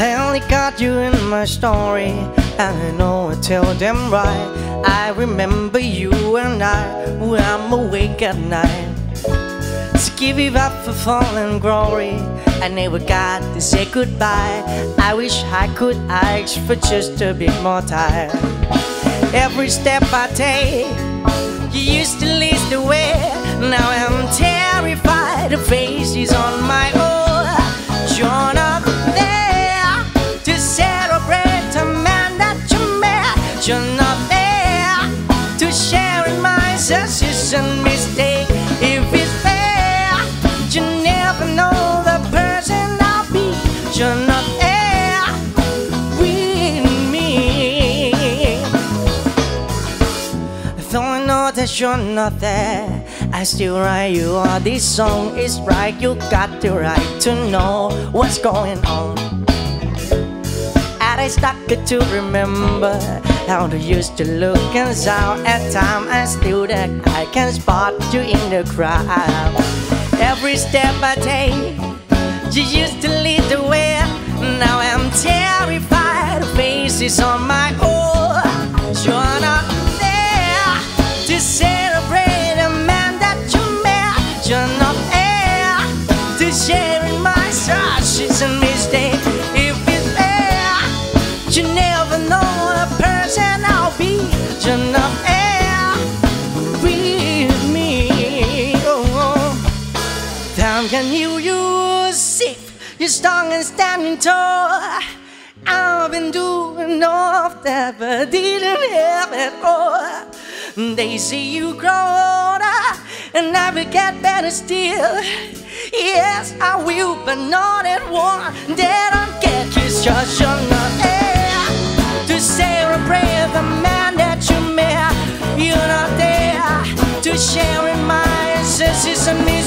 I only got you in my story, and I know I tell them right. I remember you and I when I'm awake at night. To give you up for fallen glory, I never got to say goodbye. I wish I could ask for just a bit more time. Every step I take, you used to lead the way. Now I'm terrified. The faces on my in my and mistake. If it's fair, you never know the person I'll be. You're not there with me. Though I know that you're not there, I still write you all this song. It's right, you got the right to know what's going on. I stuck to remember how you used to look and sound at time and still that I can spot you in the crowd. Every step I take, you used to lead the way. Now I'm terrified. Faces on my own. I can you use if you're strong and standing tall? I've been doing all of that, but didn't help at all. They see you grow older, and I will get better still. Yes, I will, but not at one. That I'm get kiss just your air to say a prayer the man that you met. You're not there to share in my senses and me.